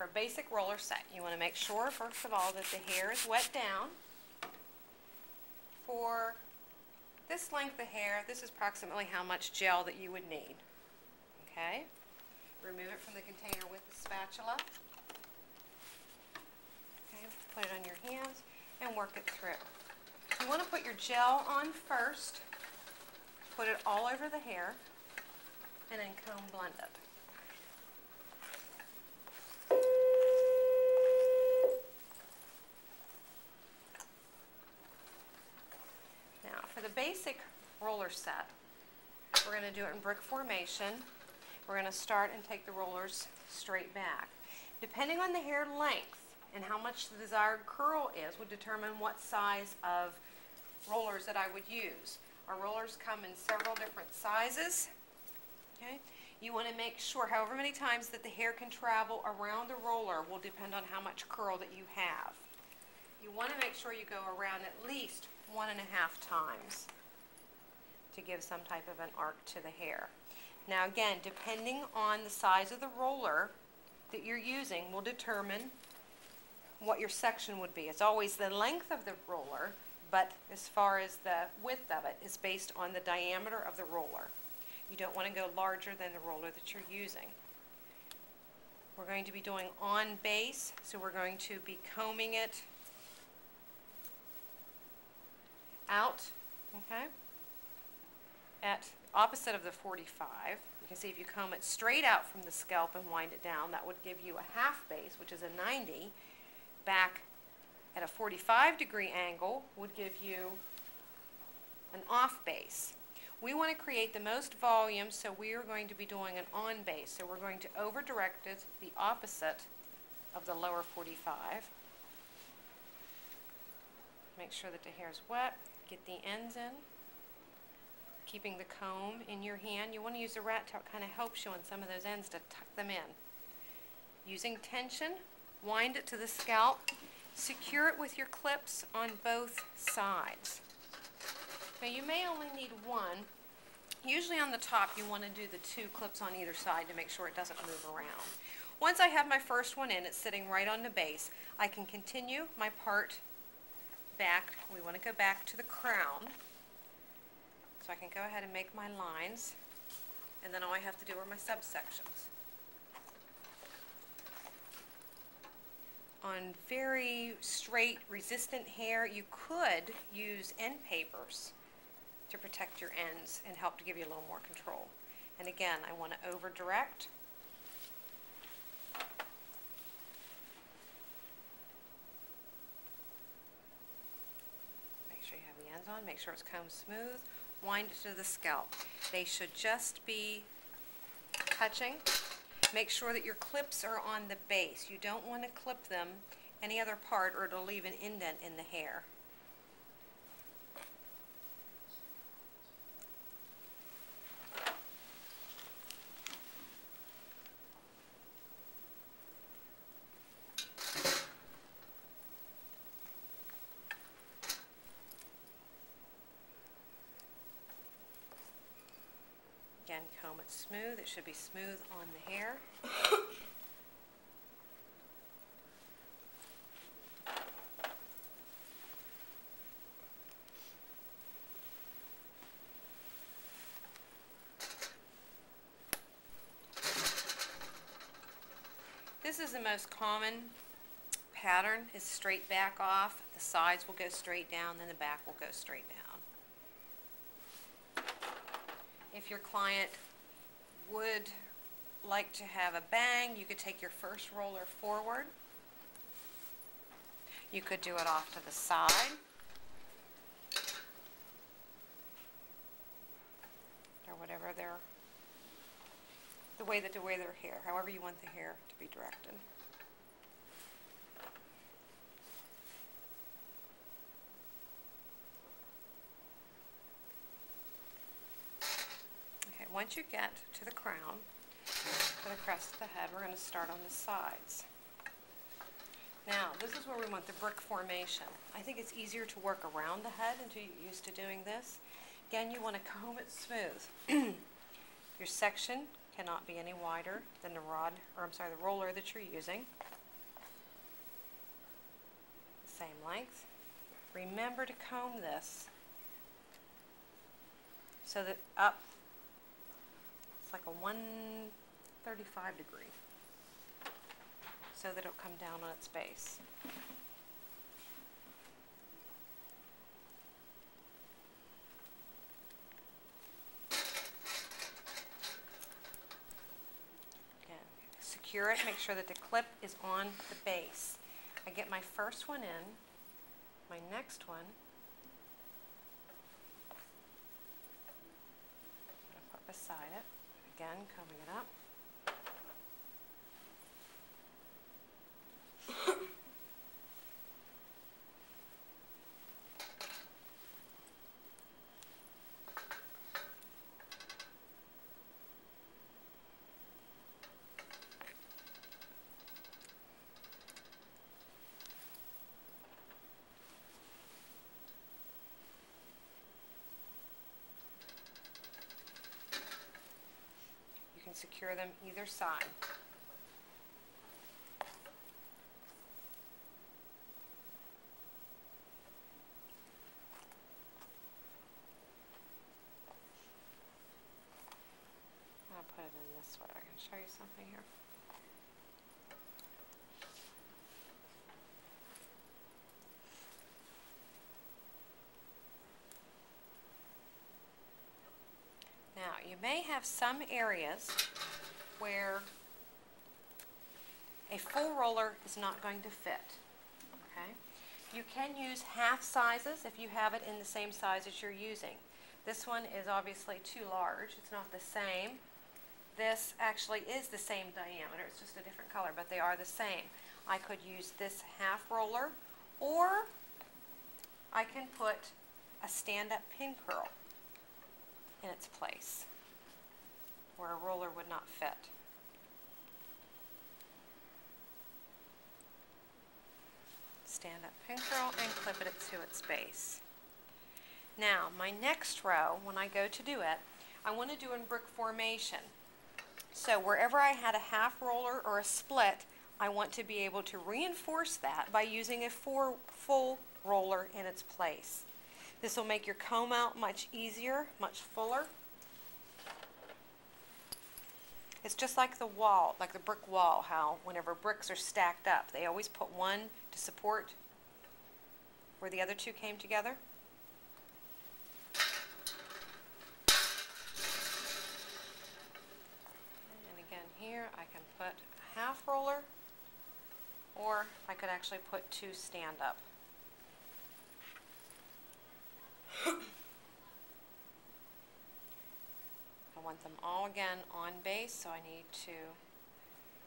for a basic roller set, you want to make sure, first of all, that the hair is wet down. For this length of hair, this is approximately how much gel that you would need. Okay? Remove it from the container with the spatula. Okay, put it on your hands and work it through. You want to put your gel on first, put it all over the hair, and then comb blend it. Now, for the basic roller set, we're going to do it in brick formation. We're going to start and take the rollers straight back. Depending on the hair length and how much the desired curl is would determine what size of rollers that I would use. Our rollers come in several different sizes. Okay? You want to make sure however many times that the hair can travel around the roller will depend on how much curl that you have. You want to make sure you go around at least one and a half times to give some type of an arc to the hair. Now again, depending on the size of the roller that you're using will determine what your section would be. It's always the length of the roller, but as far as the width of it is based on the diameter of the roller. You don't want to go larger than the roller that you're using. We're going to be doing on base, so we're going to be combing it out, okay, at opposite of the 45. You can see if you comb it straight out from the scalp and wind it down, that would give you a half base, which is a 90. Back at a 45 degree angle would give you an off base. We want to create the most volume, so we are going to be doing an on base. So we're going to over direct it the opposite of the lower 45. Make sure that the hair is wet. Get the ends in. Keeping the comb in your hand. You want to use a rat tail. It kind of helps you on some of those ends to tuck them in. Using tension, wind it to the scalp. Secure it with your clips on both sides. Now you may only need one. Usually on the top you want to do the two clips on either side to make sure it doesn't move around. Once I have my first one in, it's sitting right on the base, I can continue my part back. We want to go back to the crown. So I can go ahead and make my lines. And then all I have to do are my subsections. On very straight, resistant hair, you could use end papers to protect your ends and help to give you a little more control. And again, I want to over direct hands on, make sure it's combed smooth, wind it to the scalp. They should just be touching. Make sure that your clips are on the base. You don't want to clip them any other part or it'll leave an indent in the hair. Again, comb it smooth. It should be smooth on the hair. This is the most common pattern is straight back off. The sides will go straight down, then the back will go straight down. If your client would like to have a bang, you could take your first roller forward. You could do it off to the side. Or whatever their, the way that to wear their hair, however you want the hair to be directed. Once you get to the crown, to the crest of the head, we're going to start on the sides. Now, this is where we want the brick formation. I think it's easier to work around the head until you're used to doing this. Again, you want to comb it smooth. Your section cannot be any wider than the rod, or I'm sorry, the roller that you're using. The Same length. Remember to comb this so that up, it's like a 135 degree, so that it'll come down on its base. Again, secure it, make sure that the clip is on the base. I get my first one in, my next one, beside it, again combing it up. Secure them either side. I'll put it in this way. I can show you something here. Now, you may have some areas where a full roller is not going to fit, okay? You can use half sizes if you have it in the same size as you're using. This one is obviously too large, it's not the same. This actually is the same diameter, it's just a different color, but they are the same. I could use this half roller, or I can put a stand-up pin curl in its place where a roller would not fit. Stand up pin curl and clip it to its base. Now, my next row, when I go to do it, I want to do in brick formation. So wherever I had a half roller or a split, I want to be able to reinforce that by using a four, full roller in its place. This will make your comb out much easier, much fuller. It's just like the wall, like the brick wall, how whenever bricks are stacked up, they always put one to support where the other two came together. And again here, I can put a half roller, or I could actually put two stand up. I want them all again on base, so I need to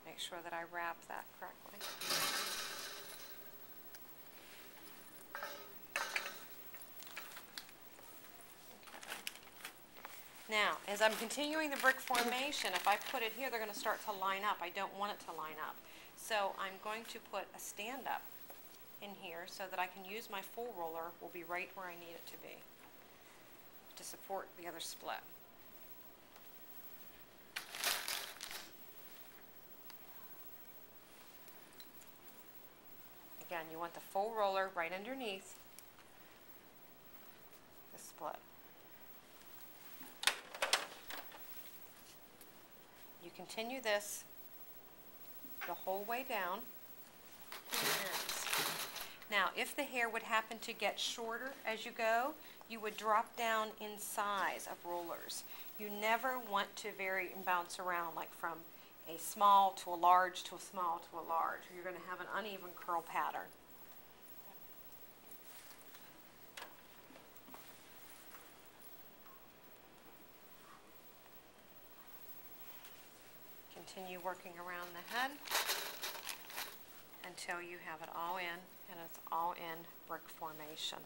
make sure that I wrap that correctly. Now, as I'm continuing the brick formation, if I put it here, they're going to start to line up. I don't want it to line up. So I'm going to put a stand-up in here so that I can use my full roller will be right where I need it to be to support the other split. Again, you want the full roller right underneath the split. You continue this the whole way down. Now, if the hair would happen to get shorter as you go, you would drop down in size of rollers. You never want to vary and bounce around like from a small to a large to a small to a large. You're going to have an uneven curl pattern. Continue working around the head until you have it all in and it's all in brick formation.